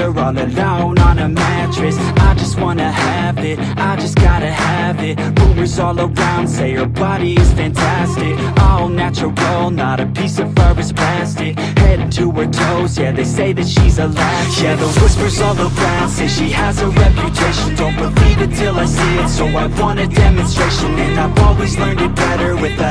her all alone on a mattress. I just wanna have it, I just gotta have it. Rumors all around say her body is fantastic. All natural, not a piece of fur is plastic. Head to her toes, yeah they say that she's a latch. Yeah the whispers all around say she has a reputation. Don't believe it till I see it, so I want a demonstration. And I've always learned it better with a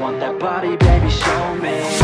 want that body, baby, show me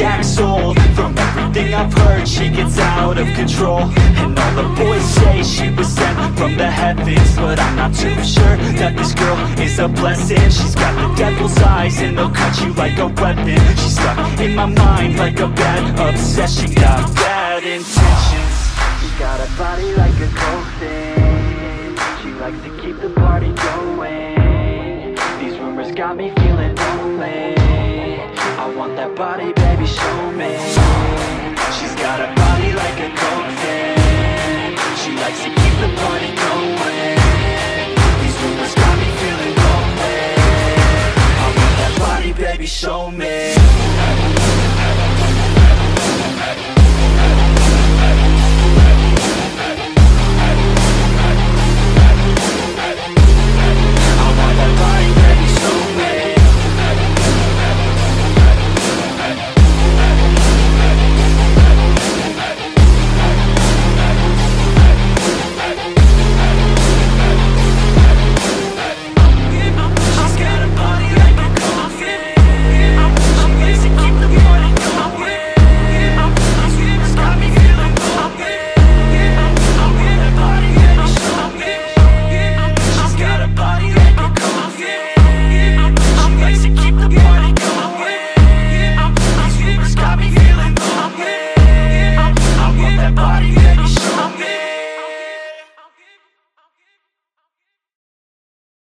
say she old From everything I've heard She gets out of control. And all the boys say she was sent from the heavens But I'm not too sure That this girl is a blessing. She's got the devil's eyes And they'll cut you like a weapon. She's stuck in my mind Like a bad obsession. Got bad intentions. She got a body like a thing She likes to keep the party going. These rumors got me feeling that body, baby, show me. She's got a body like a coke fan She likes to keep the party going.